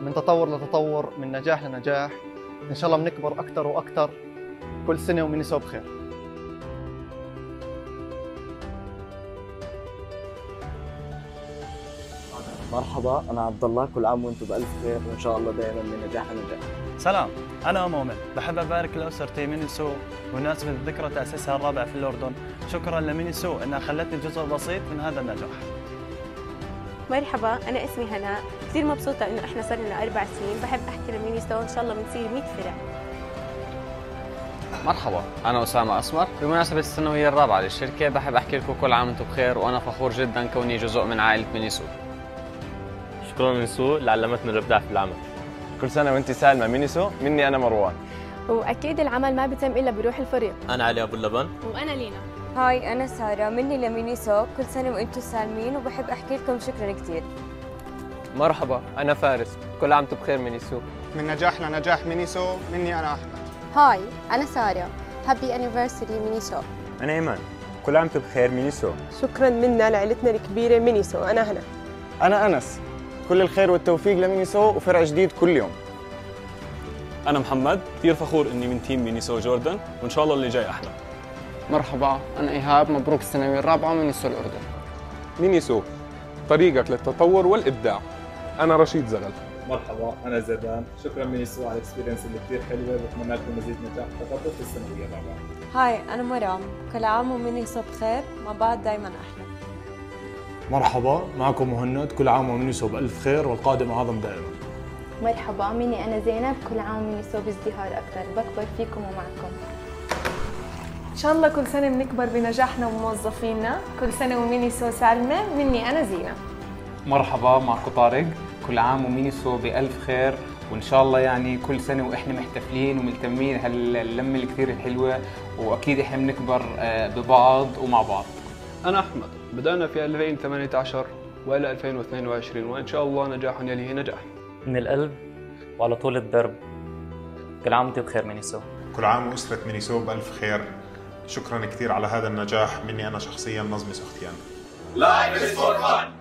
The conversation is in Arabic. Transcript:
من تطور لتطور من نجاح لنجاح. إن شاء الله بنكبر أكثر وأكثر كل سنة ومينيسو بخير مرحبا أنا عبد الله. كل عام وأنتم بألف خير وإن شاء الله دائما من نجاح لنجاح. سلام. أنا مؤمن. بحب أبارك لأسرتي مينيسو بمناسبة ذكرى تأسيسها الرابع في الأردن. شكرا لمينيسو أنها خلتني جزء بسيط من هذا النجاح. مرحبا أنا اسمي هناء. كثير مبسوطة إنه إحنا صار لنا أربع سنين. بحب أحكي لمينيسو إن شاء الله بنصير 100 فرع. مرحبا أنا أسامة أسمر. بمناسبة السنوية الرابعة للشركة بحب أحكي لكم كل عام وأنتم بخير وأنا فخور جدا كوني جزء من عائلة مينيسو شكرا مينيسو اللي علمتنا الإبداع في العمل. كل سنة وأنت سالمة مينيسو مني أنا مروان. وأكيد العمل ما بيتم إلا بروح الفريق. أنا علي أبو اللبن. وأنا لينا. Hi أنا سارة مني لمينيسو كل سنة وأنتم سالمين وبحب أحكي لكم شكرا كثير مرحبا أنا فارس كل عام وأنتم بخير مينيسو من نجاح لنجاح مينيسو مني أنا أحمد. Hi أنا سارة happy anniversary مينيسو أنا إيمان كل عام وأنتم بخير مينيسو شكرا منا لعيلتنا الكبيرة مينيسو أنا هنا. أنا أنس كل الخير والتوفيق لمينيسو وفرع جديد كل يوم. أنا محمد كثير فخور إني من team مينيسو Jordan وإن شاء الله اللي جاي أحلى. مرحبا أنا إيهاب مبروك السنوية الرابعة مينيسو الأردن. مينيسو طريقك للتطور والإبداع. أنا رشيد زغل. مرحبا أنا زيدان شكرا مينيسو على ال experience اللي كثير حلوة. بتمنى لكم مزيد نجاح وتقدم في السنوية الرابعة Hi أنا مرام. كل عام ومينيسو بخير. مع بعض دايما أحلى مرحبا معكم مهند. كل عام ومينيسو بألف خير والقادم أعظم دائما. مرحبا مني أنا زينب. كل عام ومينيسو بازدهار أكثر. بكبر فيكم ومعكم. إن شاء الله كل سنة بنكبر بنجاحنا وموظفينا. كل سنة ومينيسو سالمة مني أنا زينة. مرحبا معكم طارق. كل عام ومينيسو بألف خير. وإن شاء الله يعني كل سنة وإحنا محتفلين وملتمين هاللمة الكثير الحلوة. وأكيد إحنا بنكبر ببعض ومع بعض. أنا أحمد. بدأنا في 2018 وإلى 2022 وإن شاء الله نجاح يليه نجاح. من القلب وعلى طول الدرب. كل عام وانت بخير مينيسو. كل عام وأسرة مينيسو بألف خير. شكرا كثير على هذا النجاح. مني أنا شخصيا نظمي سختيان Life is for fun.